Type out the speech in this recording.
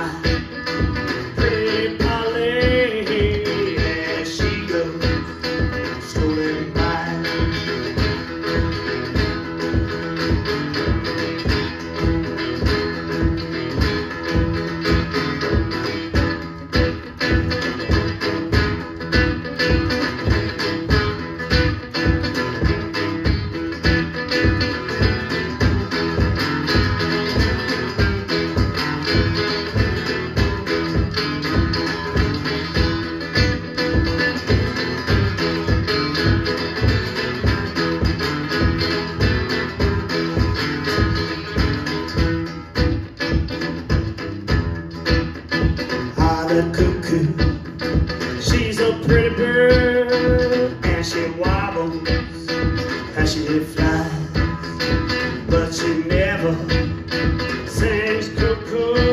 Bye. cuckoo. She's a pretty bird, and she wobbles, and she flies, but she never sings cuckoo.